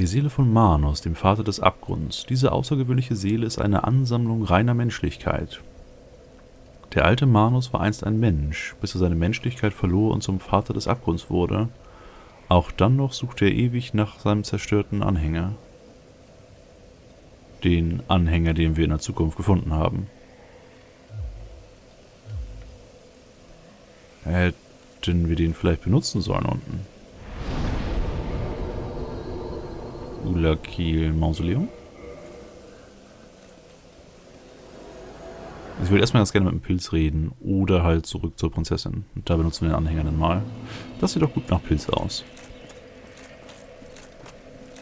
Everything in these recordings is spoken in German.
Die Seele von Manos, dem Vater des Abgrunds. Diese außergewöhnliche Seele ist eine Ansammlung reiner Menschlichkeit. Der alte Manos war einst ein Mensch, bis er seine Menschlichkeit verlor und zum Vater des Abgrunds wurde. Auch dann noch suchte er ewig nach seinem zerstörten Anhänger. Den Anhänger, den wir in der Zukunft gefunden haben. Hätten wir den vielleicht benutzen sollen unten? Ulakil Mausoleum. Ich würde erstmal ganz gerne mit dem Pilz reden oder halt zurück zur Prinzessin. Und da benutzen wir den Anhänger dann mal. Das sieht doch gut nach Pilz aus.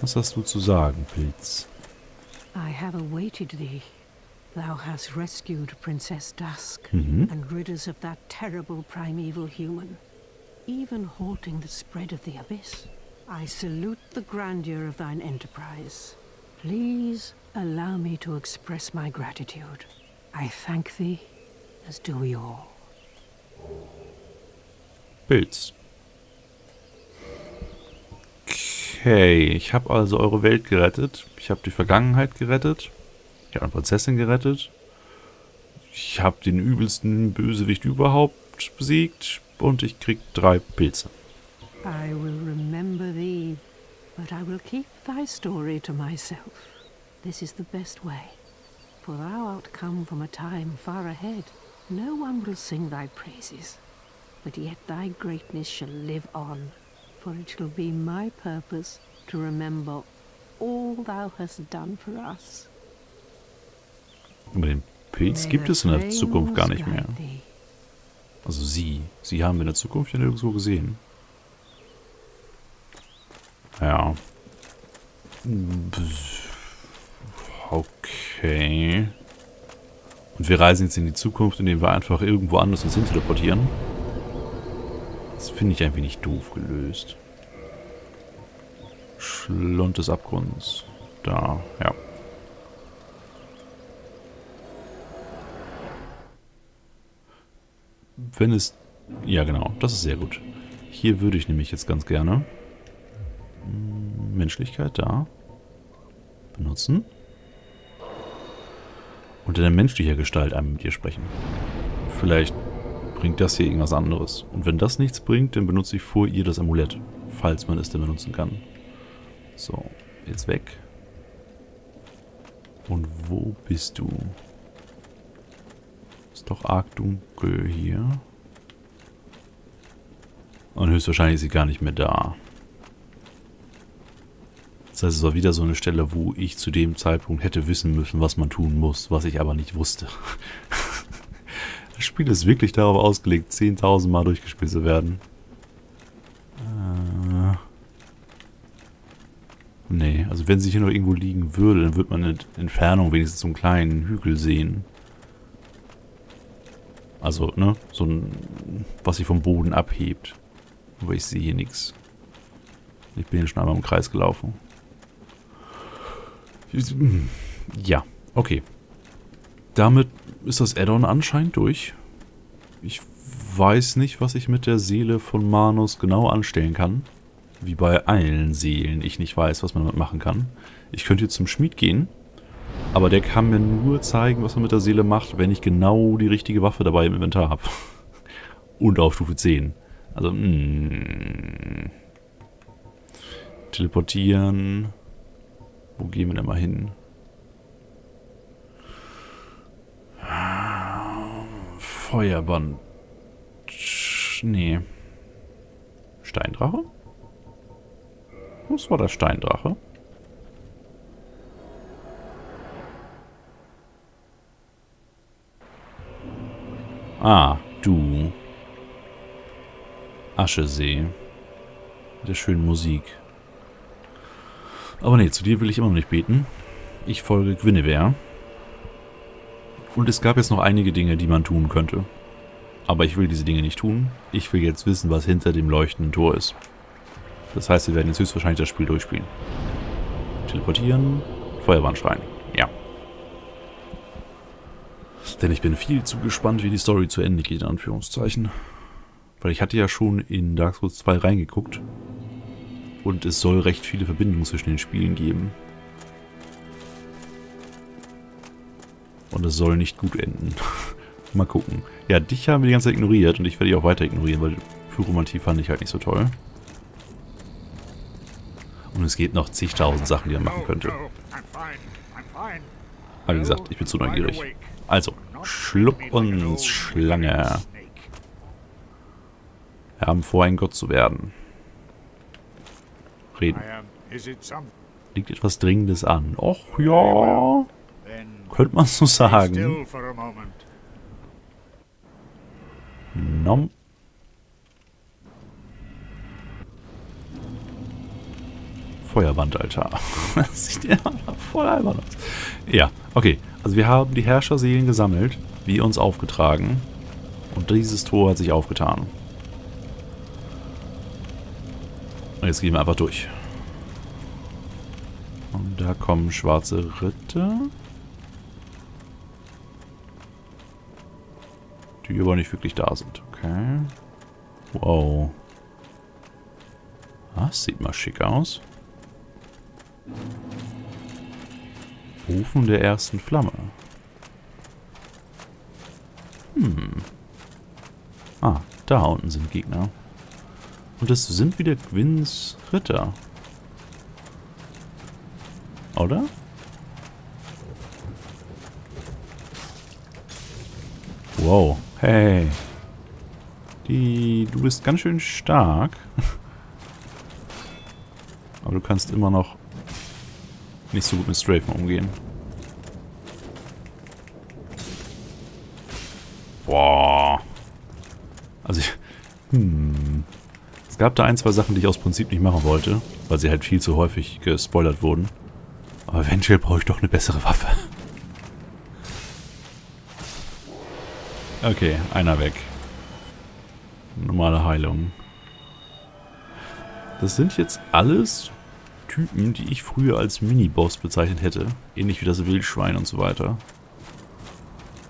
Was hast du zu sagen, Pilz? I have awaited thee. Thou hast rescued Princess Dusk Mhm. and rid us of that terrible primeval human, even halting the spread of the abyss. I salute the grandeur of thine enterprise. Please allow me to express my gratitude. I thank thee, as do we all. Pilz. Okay, ich habe also eure Welt gerettet. Ich habe die Vergangenheit gerettet. Ich habe eine Prinzessin gerettet. Ich habe den übelsten Bösewicht überhaupt besiegt. Und ich krieg drei Pilze. I will will keep thy story to myself. This is the best way, for thou art come from a time far ahead. No one will sing thy praises, but yet thy greatness shall live on, for it shall be my purpose to remember all thou hast done for us. Aber den Pilz gibt es in der Zukunft gar nicht mehr. Also sie. Sie haben wir in der Zukunft ja nirgendwo gesehen. Ja. Okay. Und wir reisen jetzt in die Zukunft, indem wir einfach irgendwo anders uns hin teleportieren. Das finde ich ein wenig doof gelöst. Schlund des Abgrunds. Da, ja. Wenn es... Ja, genau. Das ist sehr gut. Hier würde ich nämlich jetzt ganz gerne... Hm, Menschlichkeit, da. Benutzen. Und in der menschlicher Gestalt einmal mit dir sprechen. Vielleicht bringt das hier irgendwas anderes. Und wenn das nichts bringt, dann benutze ich vor ihr das Amulett. Falls man es denn benutzen kann. So, jetzt weg. Und wo bist du? Ist doch arg dunkel hier. Und höchstwahrscheinlich ist sie gar nicht mehr da. Das heißt, es war wieder so eine Stelle, wo ich zu dem Zeitpunkt hätte wissen müssen, was man tun muss, was ich aber nicht wusste. Das Spiel ist wirklich darauf ausgelegt, 10.000 Mal durchgespielt zu werden. Äh, nee, also wenn sie hier noch irgendwo liegen würde, dann würde man in Entfernung wenigstens so einen kleinen Hügel sehen. Also, ne, so ein, was sich vom Boden abhebt. Aber ich sehe hier nichts. Ich bin hier schon einmal im Kreis gelaufen. Ja, okay. Damit ist das Addon anscheinend durch. Ich weiß nicht, was ich mit der Seele von Manus genau anstellen kann. Wie bei allen Seelen ich nicht weiß, was man damit machen kann. Ich könnte jetzt zum Schmied gehen, aber der kann mir nur zeigen, was man mit der Seele macht, wenn ich genau die richtige Waffe dabei im Inventar habe. Und auf Stufe 10. Also, mm. Teleportieren. Wo gehen wir denn mal hin? Feuerband. Nee. Steindrache? Was war der Steindrache? Ah, du. Aschesee. Mit der schönen Musik. Aber nee, zu dir will ich immer noch nicht beten. Ich folge Guinevere. Und es gab jetzt noch einige Dinge, die man tun könnte. Aber ich will diese Dinge nicht tun. Ich will jetzt wissen, was hinter dem leuchtenden Tor ist. Das heißt, wir werden jetzt höchstwahrscheinlich das Spiel durchspielen. Teleportieren, Feuerbahn schreien. Ja. Denn ich bin viel zu gespannt, wie die Story zu Ende geht, in Anführungszeichen. Weil ich hatte ja schon in Dark Souls 2 reingeguckt. Und es soll recht viele Verbindungen zwischen den Spielen geben. Und es soll nicht gut enden. Mal gucken. Ja, dich haben wir die ganze Zeit ignoriert und ich werde dich auch weiter ignorieren, weil Pyromantie fand ich halt nicht so toll. Und es geht noch zigtausend Sachen, die man machen könnte. Aber wie gesagt, ich bin zu neugierig. Also, schluck uns, Schlange. Wir haben vor, ein Gott zu werden. Reden. Liegt etwas Dringendes an? Och ja, könnte man so sagen. Nom. Feuerwandaltar. das sieht ja voll albern aus. Ja, okay. Also wir haben die Herrscherseelen gesammelt, wie uns aufgetragen. Und dieses Tor hat sich aufgetan. Und jetzt gehen wir einfach durch. Und da kommen schwarze Ritter. Die aber nicht wirklich da sind. Okay. Wow. Das sieht mal schick aus. Ofen der ersten Flamme. Hm. Ah, da unten sind Gegner. Und das sind wieder Gwynns Ritter. Oder? Wow. Hey. Die, du bist ganz schön stark. Aber du kannst immer noch nicht so gut mit Strafen umgehen. Boah. Also ich... Hm. Es gab da ein, zwei Sachen, die ich aus Prinzip nicht machen wollte, weil sie halt viel zu häufig gespoilert wurden. Aber eventuell brauche ich doch eine bessere Waffe. Okay, einer weg. Normale Heilung. Das sind jetzt alles Typen, die ich früher als Miniboss bezeichnet hätte. Ähnlich wie das Wildschwein und so weiter.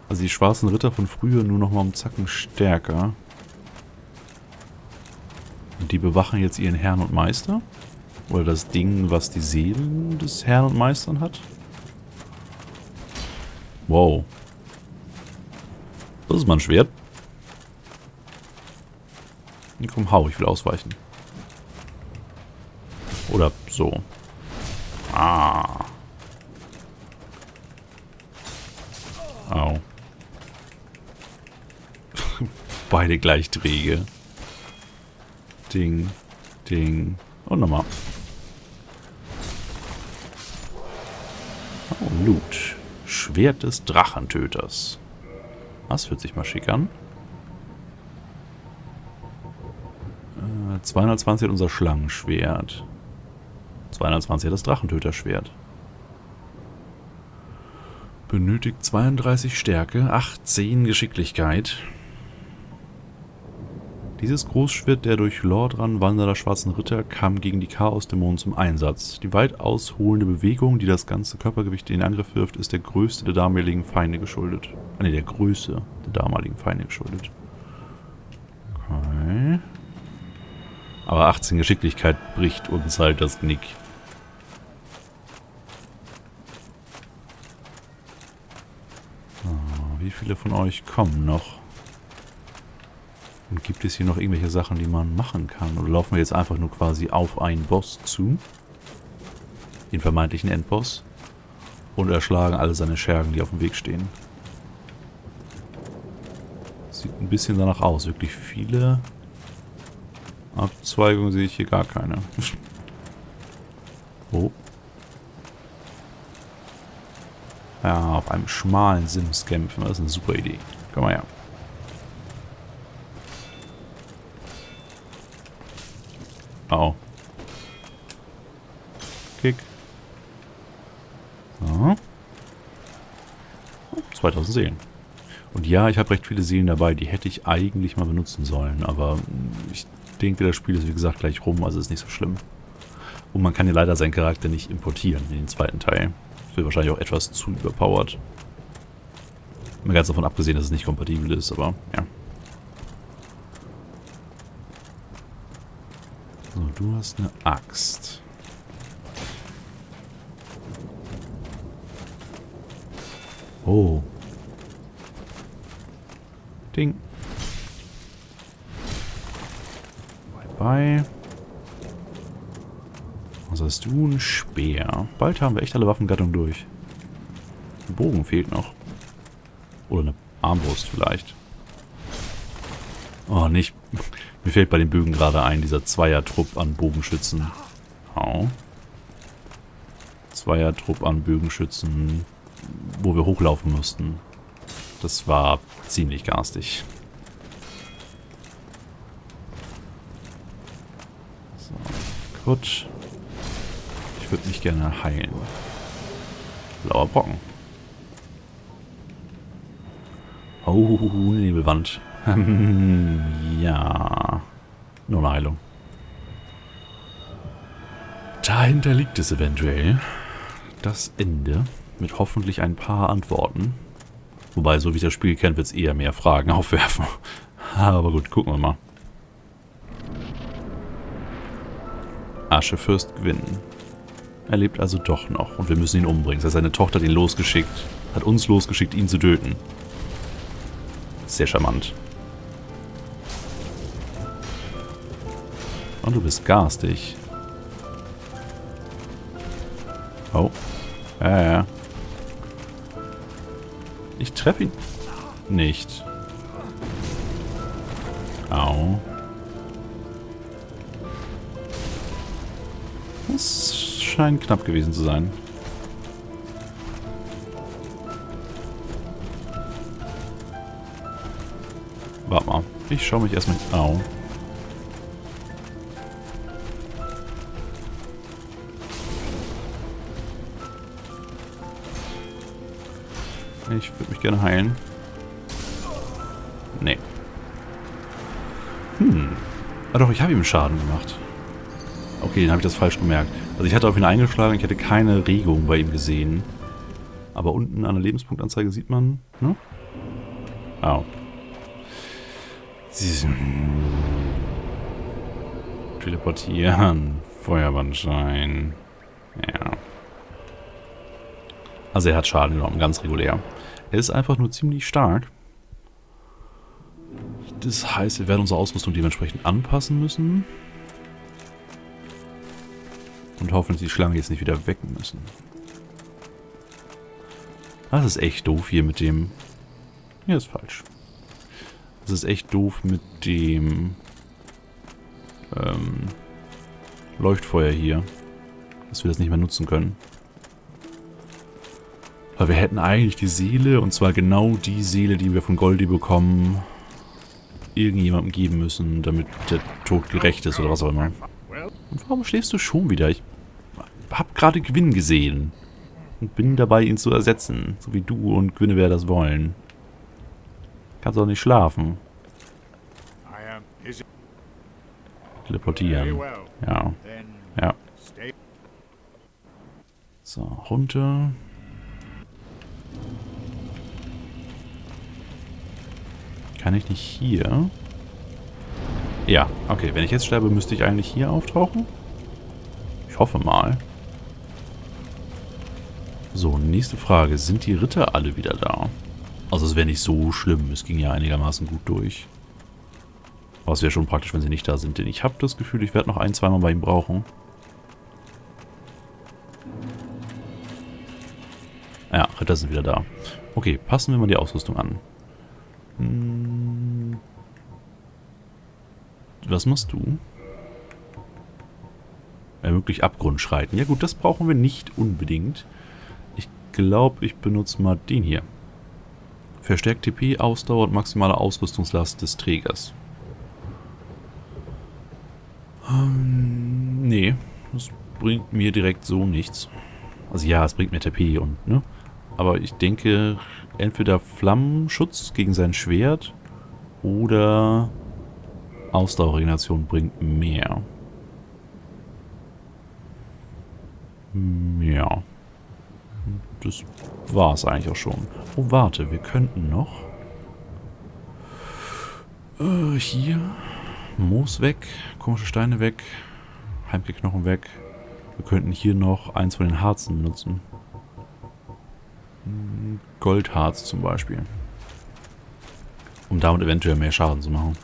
Also die schwarzen Ritter von früher nur noch mal um Zacken stärker. Die bewachen jetzt ihren Herrn und Meister? Oder das Ding, was die Seelen des Herrn und Meistern hat? Wow. Das ist mal ein Schwert. Komm, hau, ich will ausweichen. Oder so. Ah. Au. Beide gleich träge. Ding, Ding. Und nochmal. Oh, Loot. Schwert des Drachentöters. Das hört sich mal schick an. Äh, 220 hat unser Schlangenschwert. 220 hat das Drachentöterschwert. Benötigt 32 Stärke, 18 Geschicklichkeit. Dieses Großschwert der durch Lordran wandernder schwarzen Ritter kam gegen die Chaosdämonen zum Einsatz. Die weit ausholende Bewegung, die das ganze Körpergewicht in den Angriff wirft, ist der größte der damaligen Feinde geschuldet. Ah ne, der Größe der damaligen Feinde geschuldet. Okay. Aber 18 Geschicklichkeit bricht uns halt das Knick. Wie viele von euch kommen noch? Und gibt es hier noch irgendwelche Sachen, die man machen kann? Oder laufen wir jetzt einfach nur quasi auf einen Boss zu? Den vermeintlichen Endboss? Und erschlagen alle seine Schergen, die auf dem Weg stehen. Sieht ein bisschen danach aus. Wirklich viele Abzweigungen sehe ich hier gar keine. oh. Ja, auf einem schmalen Sims kämpfen. Das ist eine super Idee. Komm mal her. Oh. Kick. So. 2000 Seelen. Und ja, ich habe recht viele Seelen dabei, die hätte ich eigentlich mal benutzen sollen, aber ich denke, das Spiel ist wie gesagt gleich rum, also ist nicht so schlimm. Und man kann ja leider seinen Charakter nicht importieren in den zweiten Teil. Das wird wahrscheinlich auch etwas zu überpowered. Mal ganz davon abgesehen, dass es nicht kompatibel ist, aber ja. Du hast eine Axt. Oh. Ding. Bye bye. Was hast du? Ein Speer. Bald haben wir echt alle Waffengattungen durch. Ein Bogen fehlt noch. Oder eine Armbrust vielleicht. Oh, nicht. Mir fällt bei den Bögen gerade ein, dieser Zweiertrupp an Bogenschützen. Au. Zweiertrupp an Bögenschützen, wo wir hochlaufen mussten. Das war ziemlich garstig. So, gut. Ich würde mich gerne heilen. Blauer Brocken. Oh, Nebelwand. ja. Nur eine Heilung. Dahinter liegt es eventuell. Das Ende. Mit hoffentlich ein paar Antworten. Wobei, so wie ich das Spiel kennt, wird es eher mehr Fragen aufwerfen. Aber gut, gucken wir mal. Aschefürst gewinnen. Er lebt also doch noch und wir müssen ihn umbringen. Das heißt, seine Tochter hat ihn losgeschickt. Hat uns losgeschickt, ihn zu töten. Sehr charmant. Und du bist garstig. Oh. Ja, ja. Ich treffe ihn nicht. Au. Das scheint knapp gewesen zu sein. Warte mal. Ich schaue mich erstmal... Au. Ich würde mich gerne heilen. Nee. Hm. Ah doch, ich habe ihm Schaden gemacht. Okay, dann habe ich das falsch gemerkt. Also ich hatte auf ihn eingeschlagen, ich hätte keine Regung bei ihm gesehen. Aber unten an der Lebenspunktanzeige sieht man, ne? Au. Teleportieren. Feuerbandschein. Ja. Also er hat Schaden genommen, ganz regulär. Er ist einfach nur ziemlich stark. Das heißt, wir werden unsere Ausrüstung dementsprechend anpassen müssen. Und hoffen, dass die Schlange jetzt nicht wieder weg müssen. Das ist echt doof hier mit dem... Hier ist falsch. Das ist echt doof mit dem... Ähm, Leuchtfeuer hier. Dass wir das nicht mehr nutzen können. Weil wir hätten eigentlich die Seele, und zwar genau die Seele, die wir von Goldie bekommen, irgendjemandem geben müssen, damit der Tod gerecht ist oder was auch immer. Und warum schläfst du schon wieder? Ich hab gerade Gwyn gesehen. Und bin dabei, ihn zu ersetzen. So wie du und Guinevere das wollen. Kannst auch nicht schlafen. Teleportieren. Ja. Ja. So, runter. Kann ich nicht hier? Ja, okay. Wenn ich jetzt sterbe, müsste ich eigentlich hier auftauchen? Ich hoffe mal. So, nächste Frage. Sind die Ritter alle wieder da? Also es wäre nicht so schlimm. Es ging ja einigermaßen gut durch. Es wäre schon praktisch, wenn sie nicht da sind. Denn ich habe das Gefühl, ich werde noch ein, zweimal bei ihm brauchen. Ja, Ritter sind wieder da. Okay, passen wir mal die Ausrüstung an. Hm. Was machst du? Ermöglicht Abgrund schreiten. Ja gut, das brauchen wir nicht unbedingt. Ich glaube, ich benutze mal den hier. Verstärkt TP, Ausdauer und maximale Ausrüstungslast des Trägers. Ähm, nee, das bringt mir direkt so nichts. Also ja, es bringt mir TP und, ne? Aber ich denke, entweder Flammenschutz gegen sein Schwert oder Ausdauerregeneration bringt mehr. Hm, ja. Das war es eigentlich auch schon. Oh, warte, wir könnten noch... Äh, hier. Moos weg, komische Steine weg. Heimkeknochen weg. Wir könnten hier noch eins von den Harzen benutzen. Goldharz zum Beispiel. Um damit eventuell mehr Schaden zu machen.